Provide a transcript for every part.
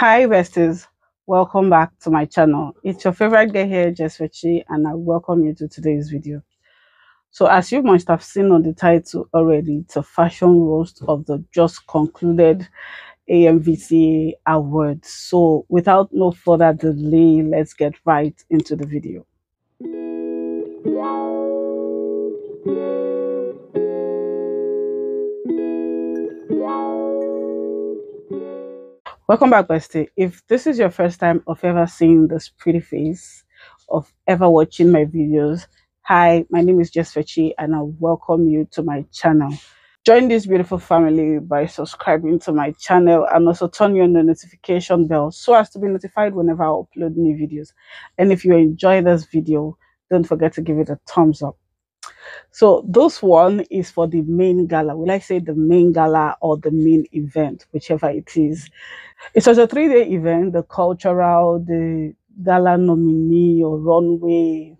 Hi besties, welcome back to my channel. It's your favorite girl here, Jess Fechi, and I welcome you to today's video. So as you must have seen on the title already, it's a fashion roast of the just concluded AMVCA Awards. So without no further delay, let's get right into the video. Welcome back, bestie. If this is your first time of ever seeing this pretty face, of ever watching my videos, hi, my name is Jess Fechi and I welcome you to my channel. Join this beautiful family by subscribing to my channel and also turn on the notification bell so as to be notified whenever I upload new videos. And if you enjoy this video, don't forget to give it a thumbs up. So this one is for the main gala. Will I say the main gala or the main event, whichever it is. It was a three-day event, the cultural, the gala nominee or runway,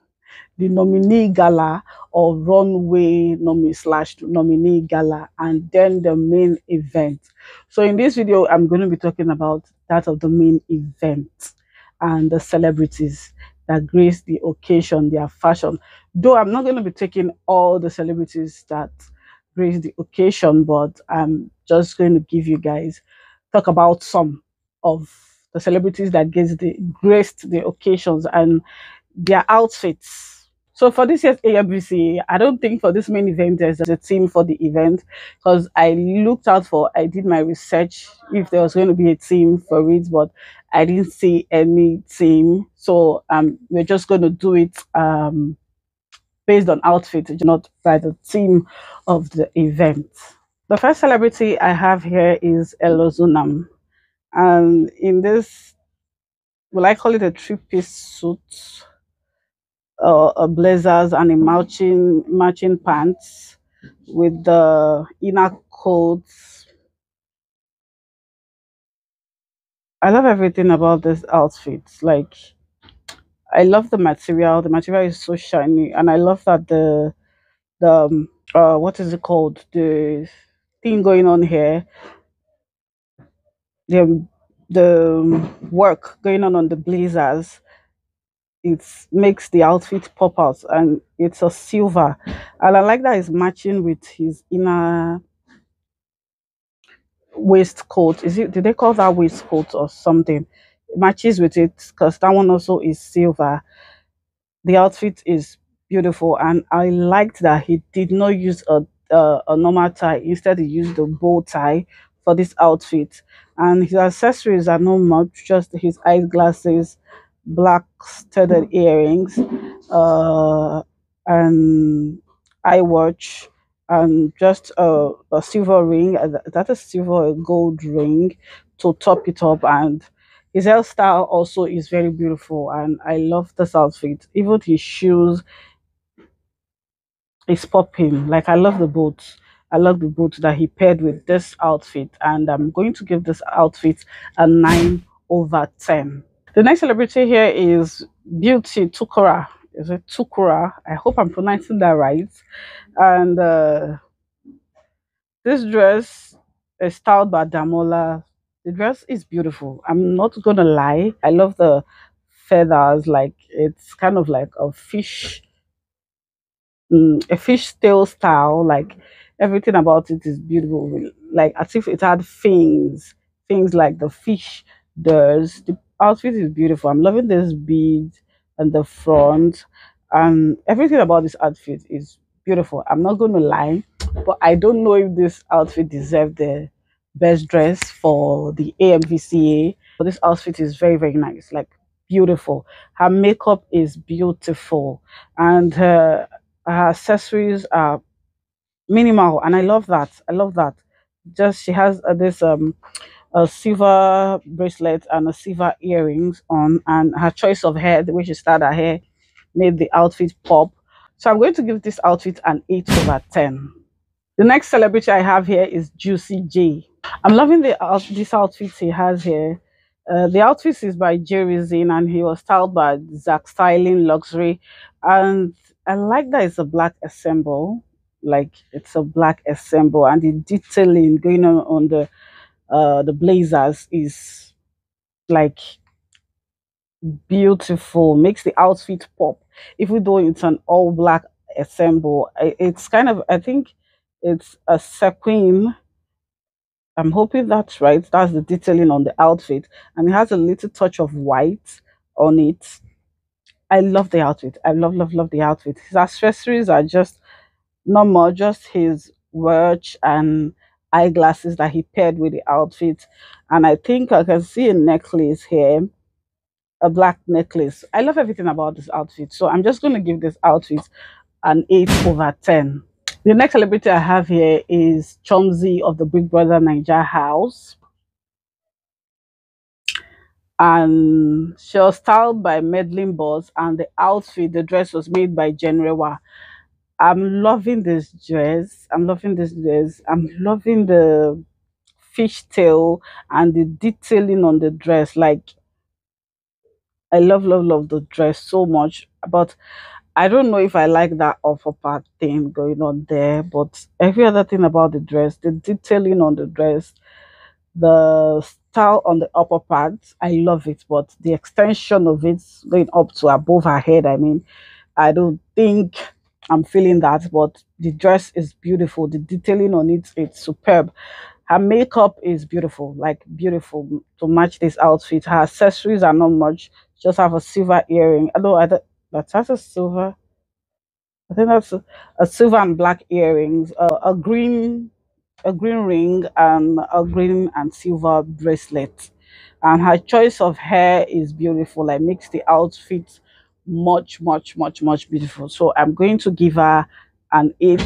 the nominee gala or runway nominee slash nominee gala, and then the main event. So in this video, I'm going to be talking about that of the main event and the celebrities that grace the occasion, their fashion. Though I'm not going to be taking all the celebrities that grace the occasion, but I'm just going to give you guys talk about some of the celebrities that graced the, graced the occasions and their outfits so for this year's AMVC, I don't think for this main event there's a team for the event because I looked out for, I did my research if there was going to be a team for it, but I didn't see any team. So um, we're just going to do it um, based on outfit, not by the theme of the event. The first celebrity I have here is Elozonam. And in this, will I call it a three-piece suit? Uh, blazers and a matching matching pants with the inner coats. I love everything about this outfit. Like, I love the material. The material is so shiny, and I love that the the um, uh what is it called the thing going on here the the work going on on the blazers it makes the outfit pop out and it's a silver. And i like that it's matching with his inner waistcoat. Is it did they call that waistcoat or something? It matches with it because that one also is silver. The outfit is beautiful and i liked that he did not use a a, a normal tie. Instead he used a bow tie for this outfit. And his accessories are not much just his eyeglasses black studded earrings, uh, and eye watch, and just a, a silver ring. Uh, that is silver gold ring to top it up. And his hairstyle also is very beautiful, and I love this outfit. Even his shoes is popping. Like I love the boots. I love the boots that he paired with this outfit, and I'm going to give this outfit a 9 over 10. The next celebrity here is Beauty Tukura. Is it Tukura? I hope I'm pronouncing that right. And uh, this dress is styled by Damola. The dress is beautiful. I'm not gonna lie. I love the feathers. Like it's kind of like a fish, mm, a fish tail style. Like everything about it is beautiful. Like as if it had fins, things like the fish does. The outfit is beautiful. I'm loving this bead and the front and everything about this outfit is beautiful. I'm not going to lie, but I don't know if this outfit deserves the best dress for the AMVCA. But this outfit is very, very nice. Like beautiful. Her makeup is beautiful and her, her accessories are minimal and I love that. I love that. Just she has uh, this um a silver bracelet and a silver earrings on and her choice of hair the way she styled her hair made the outfit pop. So i'm going to give this outfit an 8 over 10 the next celebrity i have here is juicy j. I'm loving the out this outfit he has here. Uh, the outfit is by Jerry Zin and he was styled by Zach Styling Luxury. And I like that it's a black assemble, like it's a black assemble, and the detailing going on on the uh, the blazers is like beautiful makes the outfit pop. Even though it's an all black ensemble it's kind of i think it's a sequin. I'm hoping that's right. That's the detailing on the outfit. And it has a little touch of white on it. I love the outfit. I love love love the outfit. His accessories are just normal just his watch and eyeglasses that he paired with the outfit and i think i can see a necklace here a black necklace. I love everything about this outfit. So I'm just going to give this outfit an 8 over 10. The next celebrity I have here is Chomzy of the Big Brother Naija house. And she was styled by Medlin Boss and the outfit, the dress was made by Genrewa. I'm loving this dress. I'm loving this dress. I'm loving the fishtail and the detailing on the dress. Like I love, love, love the dress so much. But I don't know if I like that upper part thing going on there. But every other thing about the dress, the detailing on the dress, the style on the upper part, I love it. But the extension of it going up to above her head, I mean, I don't think I'm feeling that. But the dress is beautiful. The detailing on it, it's superb her makeup is beautiful like beautiful to match this outfit her accessories are not much just have a silver earring. Know I th- that's a silver. I think that's a, a silver and black earrings, a green, a green ring, and a green and silver bracelet. And her choice of hair is beautiful. Like makes the outfit much, much, much, much beautiful. So I'm going to give her an eight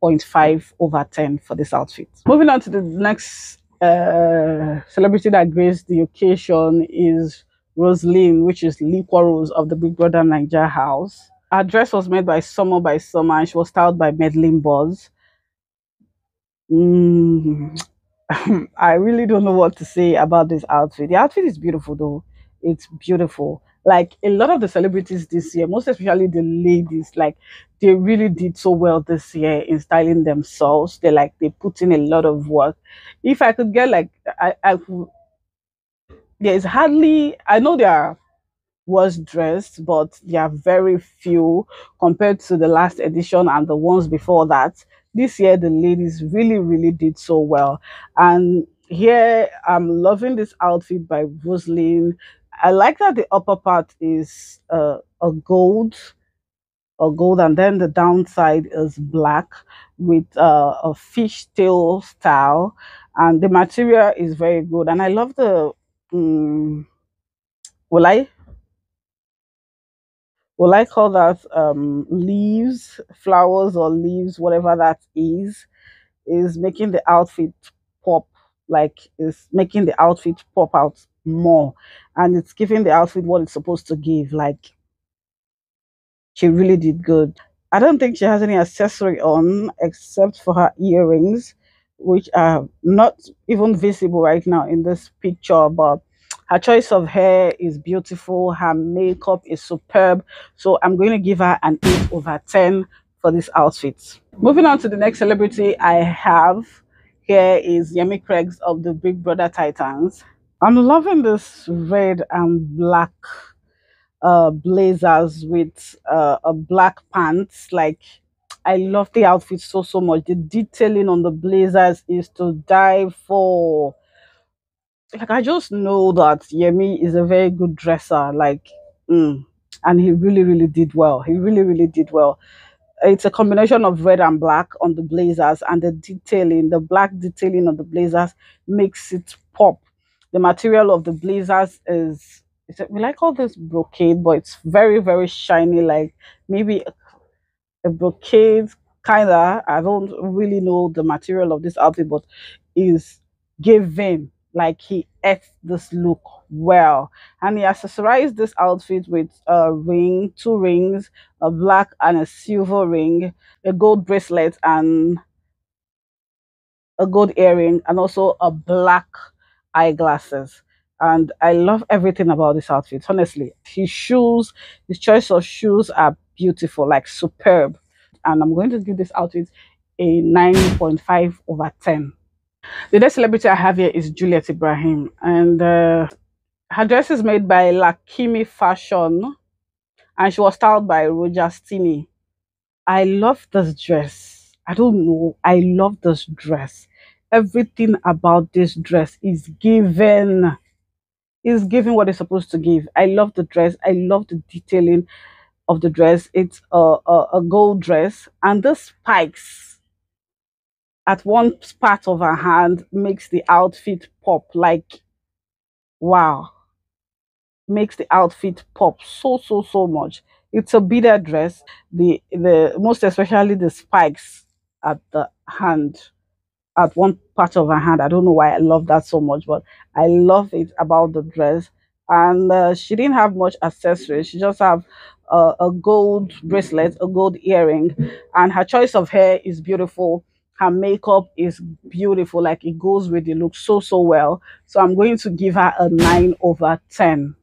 point five over ten for this outfit. Moving on to the next uh, celebrity that graced the occasion is Roseline, which is Liquorose of the Big Brother Naija house. Her dress was made by Summer by Summer and she was styled by Medlin Boss. Mm, I really don't know what to say about this outfit. The outfit is beautiful though. It's beautiful. Like a lot of the celebrities this year, most especially the ladies, like they really did so well this year in styling themselves. They like they put in a lot of work. If I could get like I, I there is hardly I know there are was dressed, but there are very few compared to the last edition and the ones before that. This year, the ladies really, really did so well. And here, I'm loving this outfit by Roseline. I like that the upper part is uh, a gold, a gold, and then the downside is black with uh, a fishtail style. And the material is very good. And I love the um, will I will I call that um, leaves, flowers or leaves, whatever that is, is making the outfit pop, like is making the outfit pop out more, and it's giving the outfit what it's supposed to give. Like she really did good. I don't think she has any accessory on except for her earrings, which are not even visible right now in this picture, but her choice of hair is beautiful. Her makeup is superb. So I'm going to give her an 8 over 10 for this outfit. Moving on to the next celebrity I have here is Yemi Cregx of the Big Brother Titans. I'm loving this red and black uh, blazers with uh, a black pants. Like, I love the outfit so, so much. The detailing on the blazers is to die for like I just know that Yemi is a very good dresser, like, mm, and he really, really did well. He really, really did well. It's a combination of red and black on the blazers, and the detailing, the black detailing of the blazers makes it pop. The material of the blazers is, is it, will I call this brocade? But it's very, very shiny, like maybe a, a brocade kind of. I don't really know the material of this outfit, but is giving like he ate this look well and he accessorized this outfit with a ring two rings a black and a silver ring a gold bracelet and a gold earring and also a black eyeglasses and i love everything about this outfit honestly his shoes his choice of shoes are beautiful like superb and i'm going to give this outfit a 9.5 over 10 the next celebrity I have here is Juliet Ibrahim, and uh, her dress is made by Lakimi Fashion and she was styled by Roger Stini. I love this dress. I don't know. I love this dress. Everything about this dress is given. Is giving what it's supposed to give. I love the dress. I love the detailing of the dress. It's a, a, a gold dress and the spikes at one part of her hand makes the outfit pop like wow makes the outfit pop so so so much it's a beaded dress the the most especially the spikes at the hand at one part of her hand. I don't know why i love that so much but i love it about the dress. And uh, she didn't have much accessories. She just have uh, a gold bracelet a gold earring and her choice of hair is beautiful. Her makeup is beautiful. Like it goes with the look so so well. So i'm going to give her a 9 over 10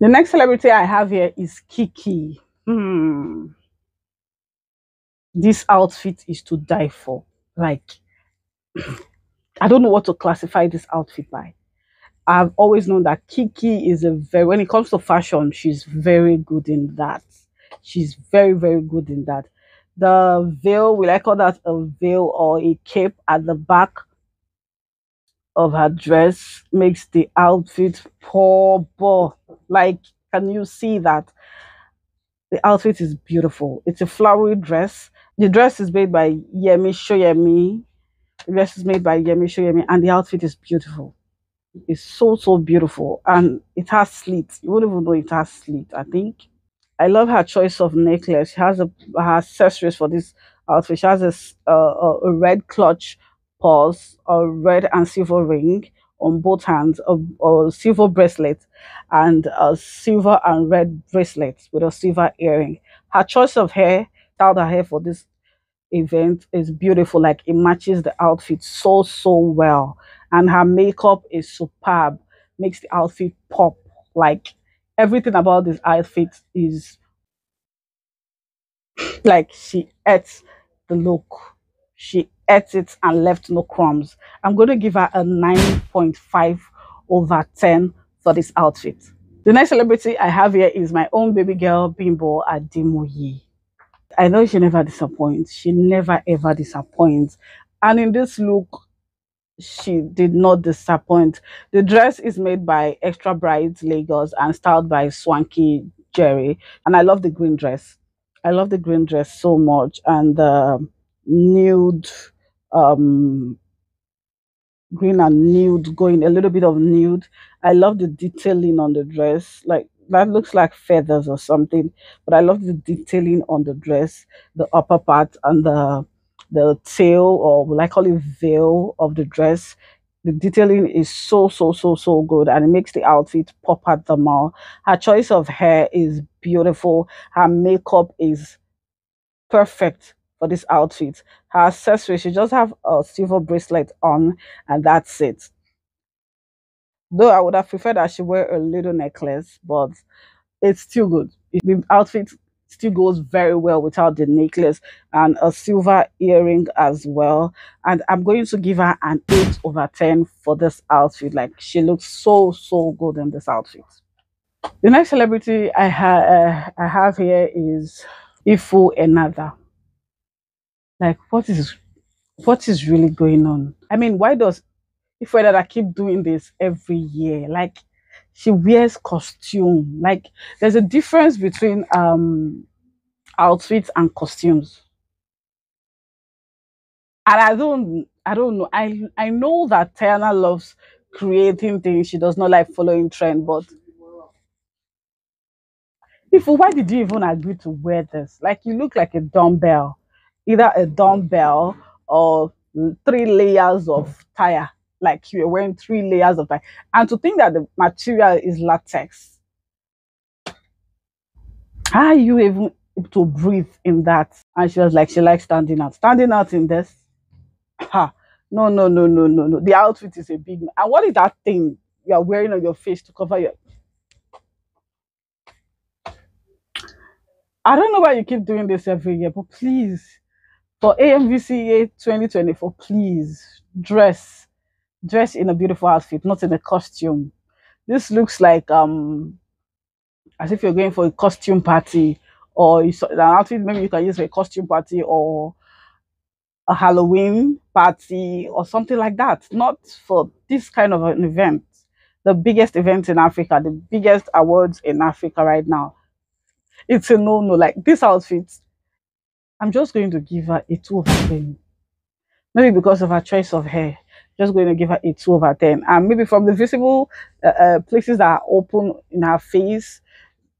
the next celebrity i have here is kiki. Hmm. this outfit is to die for. Like i don't know what to classify this outfit by. I've always known that kiki is a very when it comes to fashion she's very good in that. She's very very good in that. The veil will i call that a veil or a cape at the back of her dress makes the outfit poor, poor. like can you see that? The outfit is beautiful. It's a flowery dress. The dress is made by yemi shoyemi the dress is made by yemi shoyemi and the outfit is beautiful it's so so beautiful and it has slits you wouldn't even know it has slits i think I love her choice of necklace. She has a her accessories for this outfit. She has a, a, a red clutch purse, a red and silver ring on both hands, a, a silver bracelet, and a silver and red bracelet with a silver earring. Her choice of hair, styled her hair for this event is beautiful. Like it matches the outfit so so well, and her makeup is superb. Makes the outfit pop. Like everything about this outfit is like she ate the look. She ate it and left no crumbs. I'm going to give her a 9.5 over 10 for this outfit. The next celebrity I have here is my own baby girl, Bimbo Ademoye. I know she never disappoints. She never ever disappoints. And in this look, she did not disappoint. The dress is made by Extra Brides Lagos and styled by Swanky Jerry. And I love the green dress. I love the green dress so much. And the nude, um, green and nude, going a little bit of nude. I love the detailing on the dress. Like that looks like feathers or something. But I love the detailing on the dress, the upper part and the the tail or will I call it veil of the dress. The detailing is so so so so good and it makes the outfit pop at the mall. Her choice of hair is beautiful. Her makeup is perfect for this outfit. Her accessory, she just have a silver bracelet on and that's it. Though I would have preferred that she wear a little necklace, but it's still good. The outfit still goes very well without the necklace and a silver earring as well. And I'm going to give her an 8 over 10 for this outfit. Like she looks so so good in this outfit. The next celebrity I, ha- uh, I have here is Ifu Ennada. Like what is what is really going on? I mean, why does Ifu Ennada keep doing this every year? Like she wears costume. Like there's a difference between um outfits and costumes. And I don't I don't know. I I know that Tiana loves creating things. She does not like following trend, but if why did you even agree to wear this? Like you look like a dumbbell, either a dumbbell or three layers of tire. Like you're wearing three layers of tire. And to think that the material is latex, how are you even to breathe in that? And she was like, she likes standing out. Standing out in this? Ha. No, no, no, no, no, no. The outfit is a big. And what is that thing you are wearing on your face to cover your? I don't know why you keep doing this every year, but please, for AMVCA 2024, please dress, dress in a beautiful outfit, not in a costume. this looks like um as if you're going for a costume party or an outfit maybe you can use for a costume party or a Halloween party or something like that. Not for this kind of an event. The biggest event in Africa, the biggest awards in Africa right now. It's a no-no. Like this outfit, I'm just going to give her a 2 over 10. Maybe because of her choice of hair. Just going to give her a 2 over 10. And maybe from the visible uh, uh, places that are open in her face,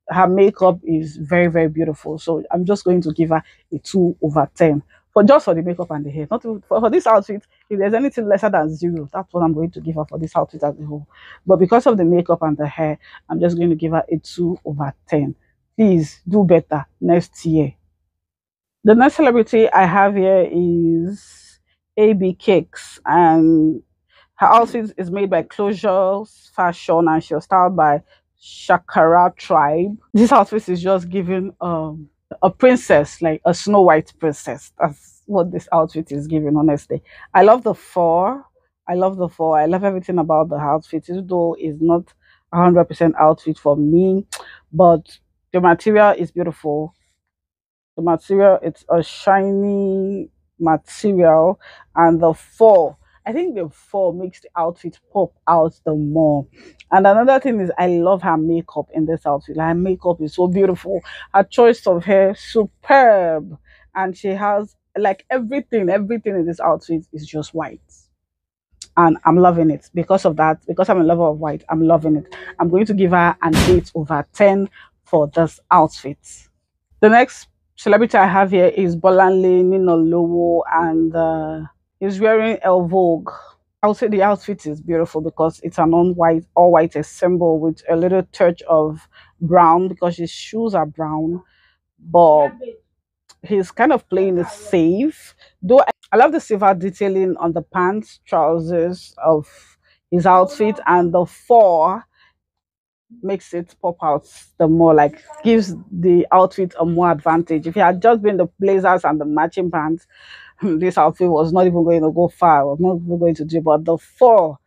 her makeup is very, very beautiful. So I'm just going to give her a 2 over 10 for just for the makeup and the hair. Not for, for this outfit, if there's anything lesser than zero, that's what I'm going to give her for this outfit as a whole. But because of the makeup and the hair, I'm just going to give her a 2 over 10. Please do better next year. The next celebrity I have here is AB Cakes, and her outfit is made by Closures Fashion, and she was styled by Shakara Tribe. This outfit is just giving um a princess, like a Snow White princess. That's what this outfit is giving, honestly. I love the fur. I love the fur. I love everything about the outfit, even though it's not 100% outfit for me, but the material is beautiful. The material, it's a shiny material, and the fur I think the fur makes the outfit pop out the more. And another thing is I love her makeup in this outfit. Her makeup is so beautiful. Her choice of hair, superb. And she has like everything, everything in this outfit is just white. And I'm loving it because of that. Because I'm a lover of white, I'm loving it. I'm going to give her an 8 over 10 for this outfit. The next celebrity I have here is Bolanle Ninalowo and uh, He's wearing El Vogue. I would say the outfit is beautiful because it's an all-white, all-white symbol with a little touch of brown because his shoes are brown, but he's kind of playing it safe. Though I love the silver detailing on the pants, trousers of his outfit, and the four makes it pop out the more like gives the outfit a more advantage. If it had just been the blazers and the matching pants this outfit was not even going to go far was not even going to do but the four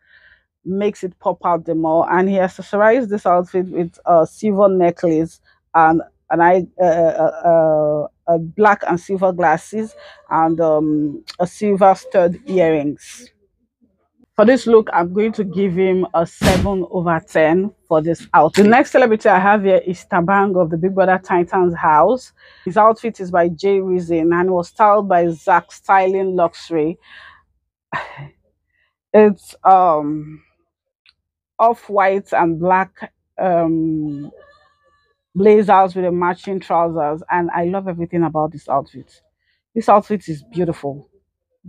makes it pop out the more. And he accessorized this outfit with a silver necklace and an eye uh, uh, uh, black and silver glasses and um, a silver stud earrings for this look, I'm going to give him a 7 over 10 for this outfit. The next celebrity I have here is Thabang of the Big Brother Titans house. His outfit is by Jay Reason and was styled by Zach Styling Luxury. It's um off-white and black um blazers with a matching trousers and I love everything about this outfit. This outfit is beautiful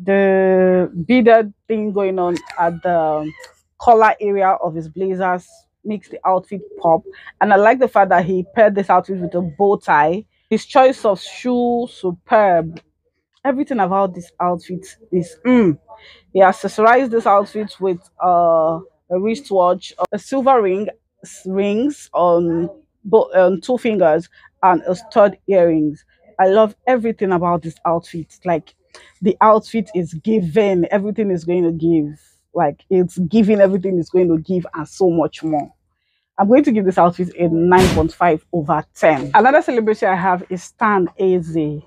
the beaded thing going on at the collar area of his blazers makes the outfit pop. And i like the fact that he paired this outfit with a bow tie. His choice of shoe superb. Everything about this outfit is mm. he accessorized this outfit with uh, a wristwatch a silver ring rings on on two fingers and a stud earrings. I love everything about this outfit. Like the outfit is given, everything is going to give. Like it's giving everything is going to give and so much more. I'm going to give this outfit a 9.5 over 10. Another celebration I have is Stan Eze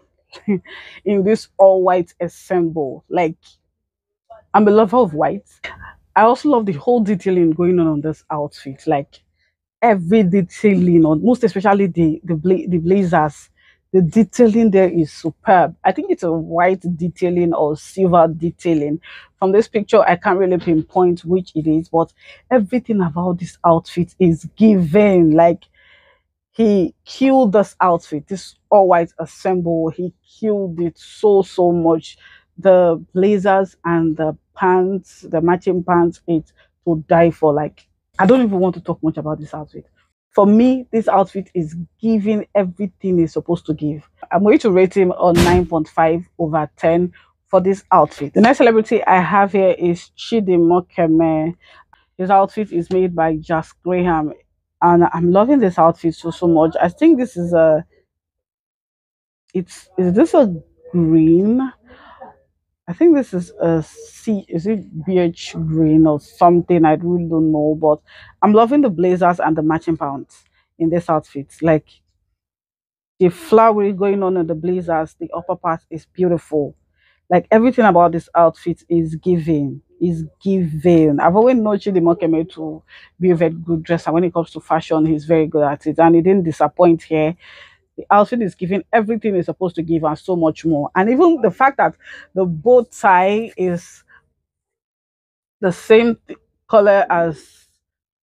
in this all white ensemble. Like I'm a lover of white. I also love the whole detailing going on on this outfit. Like every detailing, on most especially the the, bla the blazers the detailing there is superb. I think it's a white detailing or silver detailing. From this picture, I can't really pinpoint which it is, but everything about this outfit is given. Like he killed this outfit, this all white assemble. He killed it so, so much. The blazers and the pants, the matching pants, it's to die for. Like, I don't even want to talk much about this outfit for me, this outfit is giving everything it's supposed to give. I'm going to rate him on 9.5 over 10 for this outfit. The next celebrity I have here is Chidi Chidimokeme. His outfit is made by Just Graham. And I'm loving this outfit so, so much. I think this is a, it's, is this a green? I think this is a C. Is it BH green or something? I really don't know, but I'm loving the blazers and the matching pants in this outfit. Like the flowery going on in the blazers, the upper part is beautiful. Like everything about this outfit is giving, is giving. I've always known Chidi Mokeme to be a very good dresser when it comes to fashion. He's very good at it, and he didn't disappoint here the outfit is giving everything it's supposed to give and so much more. And even the fact that the bow tie is the same color as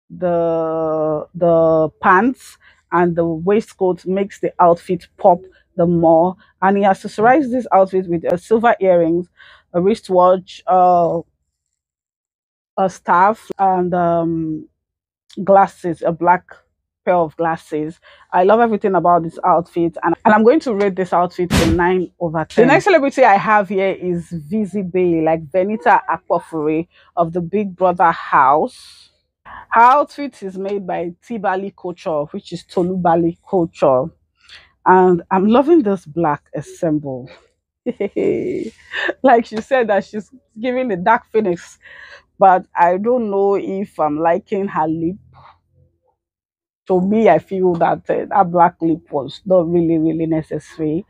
the the pants and the waistcoat makes the outfit pop the more. And he accessorized this outfit with a silver earrings, a wristwatch, uh, a staff, and um, glasses, a black pair of glasses. I love everything about this outfit, and, and I'm going to rate this outfit a 9 over 10. The next celebrity I have here is Vizzy Bay, like Benita Akpofure of the Big Brother house. Her outfit is made by Tibali Culture, which is Tolubali Culture. And I'm loving this black ensemble. like she said that she's giving the dark phoenix, but I don't know if I'm liking her lip to me, I feel that uh, that black lip was not really, really necessary.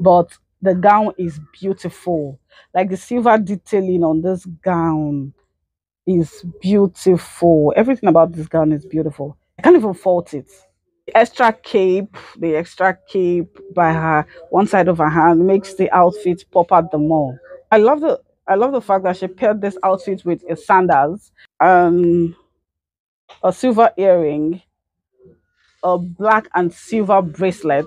But the gown is beautiful. Like the silver detailing on this gown is beautiful. Everything about this gown is beautiful. I can't even fault it. The extra cape, the extra cape by her one side of her hand makes the outfit pop out the more. I love the I love the fact that she paired this outfit with a sandals and a silver earring a black and silver bracelet.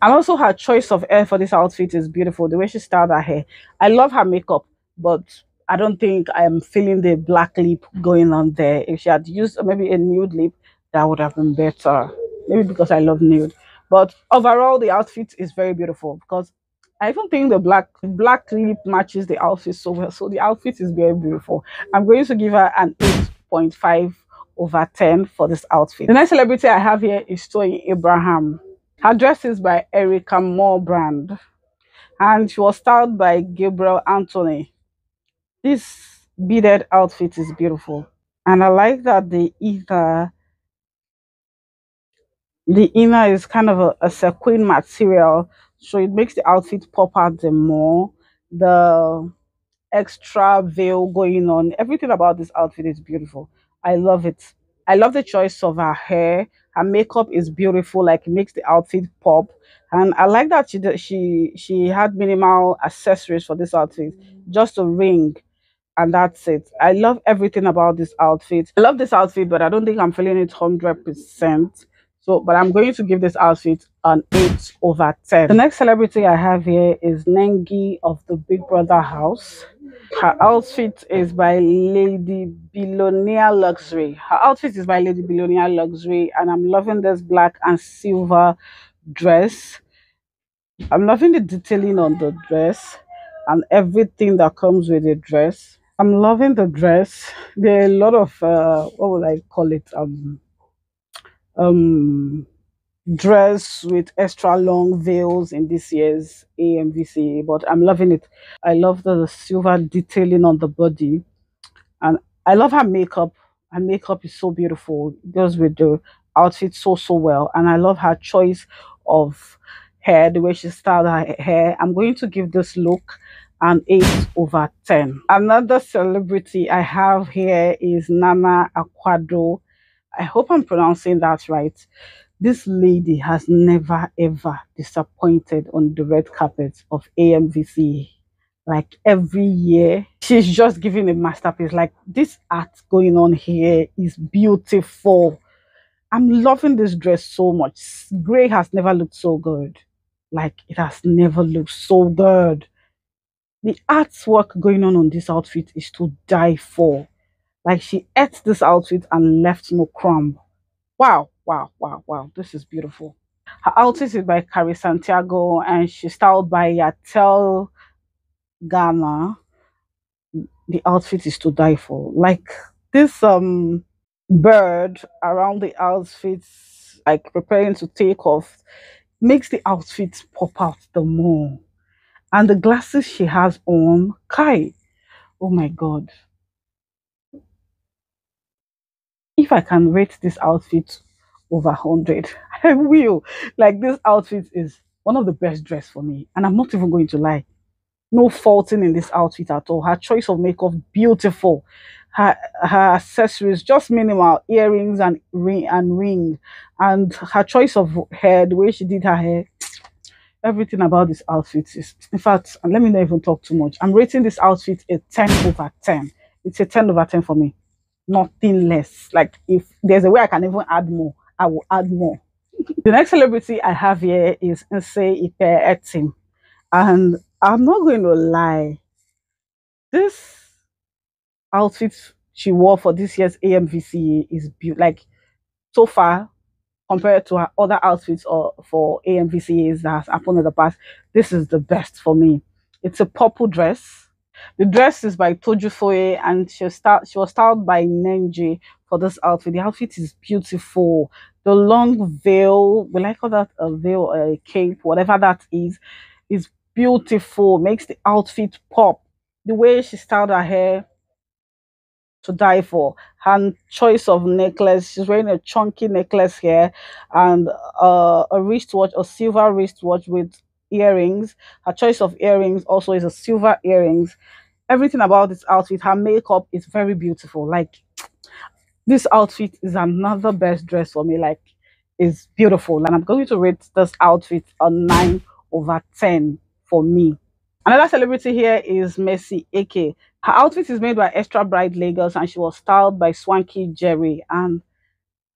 And also her choice of hair for this outfit is beautiful. The way she styled her hair. I love her makeup, but I don't think I am feeling the black lip going on there. If she had used maybe a nude lip, that would have been better. Maybe because I love nude. But overall, the outfit is very beautiful because I even think the black black lip matches the outfit so well. So the outfit is very beautiful. I'm going to give her an 8.5 over 10 for this outfit. The next celebrity I have here is Toyin Abraham. Her dress is by Erica Moore brand and she was styled by Gabriel Anthony. This beaded outfit is beautiful. And I like that the ether the inner is kind of a, a sequin material, so it makes the outfit pop out the more. The extra veil going on, everything about this outfit is beautiful. I love it. I love the choice of her hair. Her makeup is beautiful, like it makes the outfit pop. And I like that she did- she she had minimal accessories for this outfit, mm. just a ring and that's it. I love everything about this outfit. I love this outfit, but I don't think I'm feeling it 100%. So, but I'm going to give this outfit an 8 over 10. The next celebrity I have here is Nengi of the Big Brother house. Her outfit is by Lady Billionaire Luxury. Her outfit is by Lady Billionaire Luxury, and I'm loving this black and silver dress. I'm loving the detailing on the dress and everything that comes with the dress. I'm loving the dress. There are a lot of uh, what would I call it? Um, um, dress with extra long veils in this year's AMVC, but I'm loving it. I love the silver detailing on the body, and I love her makeup. Her makeup is so beautiful. It goes with the outfit so so well, and I love her choice of hair, the way she styled her hair. I'm going to give this look an 8 over 10. Another celebrity I have here is Nana Aquado. I hope I'm pronouncing that right. This lady has never ever disappointed on the red carpet of AMVC. Like every year, she's just giving a masterpiece. Like this art going on here is beautiful. I'm loving this dress so much. Gray has never looked so good. Like it has never looked so good. The artwork going on on this outfit is to die for. Like she ate this outfit and left no crumb. Wow, wow, wow, wow. This is beautiful. Her outfit is by Carrie Santiago and she's styled by Yatel Ghana. The outfit is to die for. Like this um bird around the outfit, like preparing to take off makes the outfit pop out the more. And the glasses she has on, Kai. Oh my god. If I can rate this outfit over 100, I will. Like this outfit is one of the best dress for me. And I'm not even going to lie. No faulting in this outfit at all. Her choice of makeup, beautiful. Her, her accessories, just minimal earrings and ring and ring. And her choice of hair, the way she did her hair, everything about this outfit is in fact and let me not even talk too much i'm rating this outfit a 10 over 10 it's a 10 over 10 for me nothing less like if there's a way i can even add more i will add more the next celebrity i have here is Nse Ikpe-Etim and i'm not going to lie this outfit she wore for this year's amvca is beautiful like so far compared to her other outfits or for AMVCAs that has happened in the past, this is the best for me. It's a purple dress. The dress is by Toju Foye and she was, start, she was styled by Nenji for this outfit. The outfit is beautiful. The long veil, will I call that a veil, or a cape, whatever that is, is beautiful. Makes the outfit pop. The way she styled her hair, to die for. Her choice of necklace, she's wearing a chunky necklace here and uh, a wristwatch, a silver wristwatch with earrings. Her choice of earrings also is a silver earrings. Everything about this outfit, her makeup is very beautiful. Like this outfit is another best dress for me. Like is beautiful. And I'm going to rate this outfit a 9 over 10 for me. Another celebrity here is Mercy Eke. Her outfit is made by Extra Bright Lagos and she was styled by Swanky Jerry. And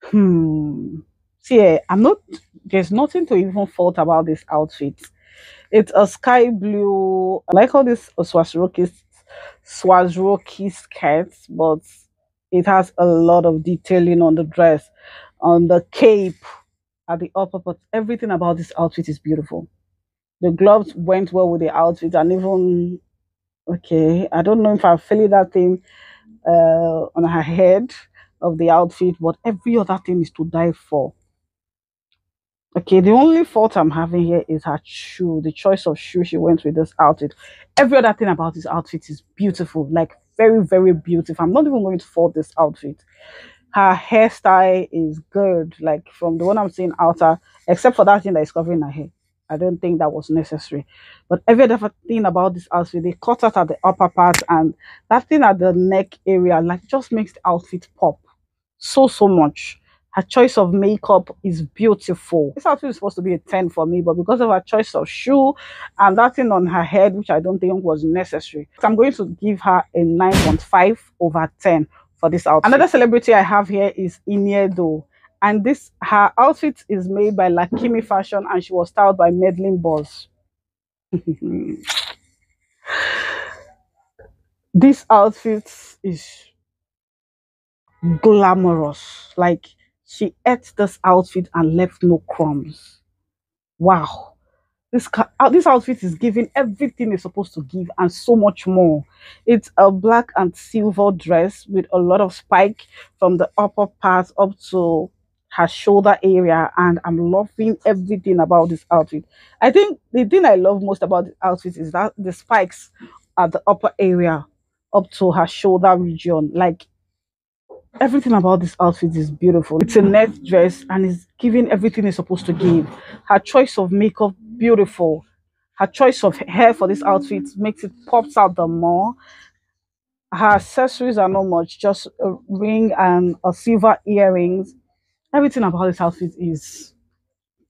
hmm, see, eh, I'm not, there's nothing to even fault about this outfit. It's a sky blue, I like all these Swazroki, Swazroki skirts, but it has a lot of detailing on the dress, on the cape, at the upper part. Everything about this outfit is beautiful. The gloves went well with the outfit and even okay i don't know if i'm feeling that thing uh on her head of the outfit but every other thing is to die for okay the only fault i'm having here is her shoe the choice of shoe she went with this outfit every other thing about this outfit is beautiful like very very beautiful i'm not even going to fault this outfit her hairstyle is good like from the one i'm seeing outer except for that thing that is covering her hair I don't think that was necessary. But every other thing about this outfit, they cut out at the upper part and that thing at the neck area, like just makes the outfit pop so, so much. Her choice of makeup is beautiful. This outfit is supposed to be a 10 for me, but because of her choice of shoe and that thing on her head, which I don't think was necessary, I'm going to give her a 9.5 over 10 for this outfit. Another celebrity I have here is Ini Edo and this her outfit is made by Lakimi Fashion and she was styled by Medlin Boss. this outfit is glamorous. Like she ate this outfit and left no crumbs. Wow. This uh, this outfit is giving everything it's supposed to give and so much more. It's a black and silver dress with a lot of spike from the upper part up to her shoulder area and i'm loving everything about this outfit i think the thing i love most about the outfit is that the spikes at the upper area up to her shoulder region like everything about this outfit is beautiful. It's a net dress and it's giving everything it's supposed to give. Her choice of makeup beautiful. Her choice of hair for this outfit makes it pops out the more. Her accessories are not much just a ring and a silver earrings. Everything about this outfit is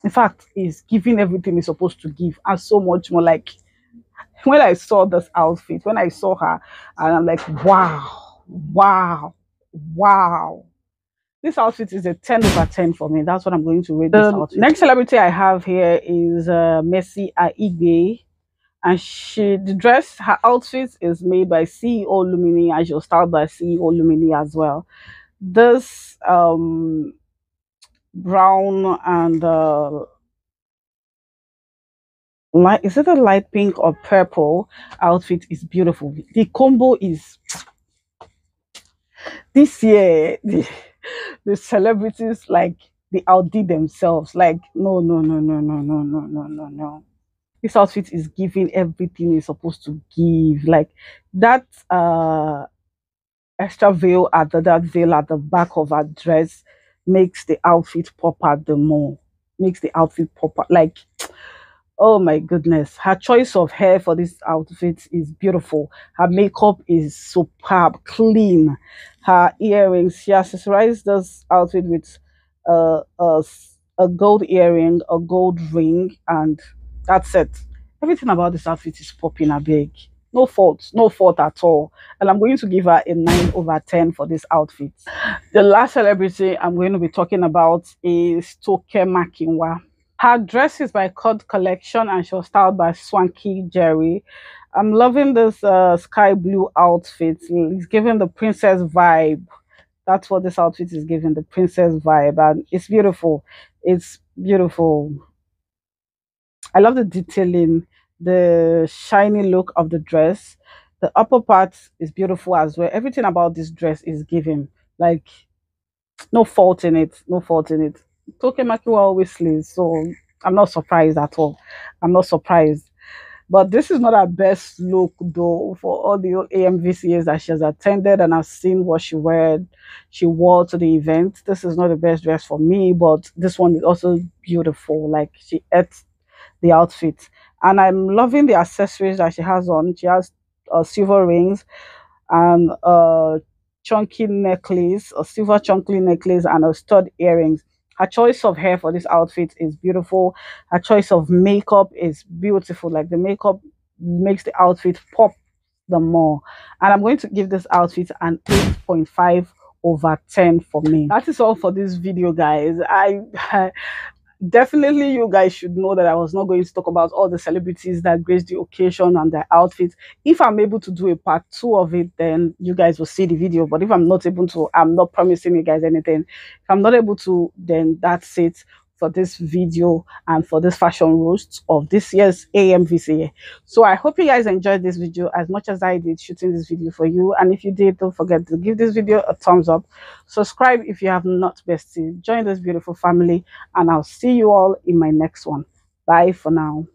in fact is giving everything it's supposed to give and so much more. Like when i saw this outfit when i saw her and i'm like wow wow wow. This outfit is a 10 over 10 for me. That's what i'm going to rate the outfit. next celebrity i have here is uh Mercy Aigbe. And she the dress her outfit is made by ceo lumini and she'll start by ceo lumini as well. This um brown and uh, light is it a light pink or purple outfit? Is beautiful. The combo is this year the, the celebrities like they outdid themselves. Like, no, no, no, no, no, no, no, no, no, no. This outfit is giving everything it's supposed to give. Like that uh extra veil at the that veil at the back of her dress makes the outfit pop out the more. Makes the outfit pop out. Like Oh my goodness. Her choice of hair for this outfit is beautiful. Her makeup is superb, clean. Her earrings, she accessorized this outfit with uh, a, a gold earring, a gold ring, and that's it. Everything about this outfit is popping a big. No fault, no fault at all. And I'm going to give her a 9 over 10 for this outfit. The last celebrity I'm going to be talking about is Toke Makinwa. Her dress is by Cod Collection and she was styled by Swanky Jerry. I'm loving this uh, sky blue outfit. It's giving the princess vibe. That's what this outfit is giving the princess vibe, and it's beautiful. It's beautiful. I love the detailing, the shiny look of the dress. The upper part is beautiful as well. Everything about this dress is giving like no fault in it. No fault in it. Toke Makinwa always slays, so I'm not surprised at all. I'm not surprised. But this is not her best look though for all the AMVCAs that she has attended and I've seen what she wore she wore to the event. This is not the best dress for me, but this one is also beautiful. Like she ate the outfit. And I'm loving the accessories that she has on. She has uh, silver rings and a chunky necklace, a silver chunky necklace, and a stud earrings. Her choice of hair for this outfit is beautiful. Her choice of makeup is beautiful. Like the makeup makes the outfit pop the more. And I'm going to give this outfit an 8.5 over 10 for me. That is all for this video, guys. I definitely you guys should know that I was not going to talk about all the celebrities that grace the occasion and their outfits. If I'm able to do a part two of it, then you guys will see the video. But if I'm not able to, I'm not promising you guys anything. If I'm not able to, then that's it for this video and for this fashion roast of this year's AMVCA. So I hope you guys enjoyed this video as much as I did shooting this video for you. And if you did, don't forget to give this video a thumbs up. Subscribe if you have not bestie. Join this beautiful family and I'll see you all in my next one. Bye for now.